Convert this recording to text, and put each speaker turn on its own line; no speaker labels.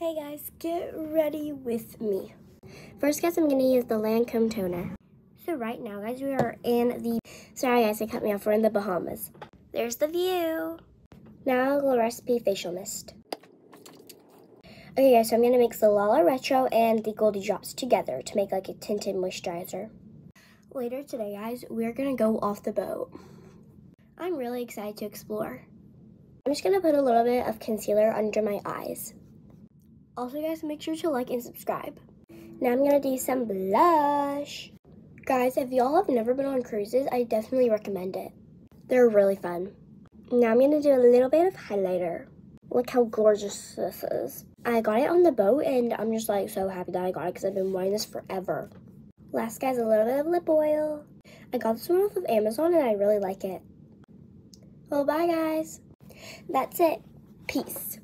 Hey guys, get ready with me. First guys, I'm gonna use the Lancome toner. So right now guys, we are in the, sorry guys, they cut me off, we're in the Bahamas. There's the view. Now a little recipe facial mist. Okay guys, so I'm gonna mix the Lala Retro and the Goldie Drops together to make like a tinted moisturizer. Later today guys, we're gonna go off the boat. I'm really excited to explore. I'm just gonna put a little bit of concealer under my eyes. Also guys, make sure to like and subscribe. Now I'm gonna do some blush. Guys, if y'all have never been on cruises, I definitely recommend it. They're really fun. Now I'm gonna do a little bit of highlighter. Look how gorgeous this is. I got it on the boat and I'm just like so happy that I got it because I've been wanting this forever. Last guys, a little bit of lip oil. I got this one off of Amazon and I really like it. Well, bye guys. That's it. Peace.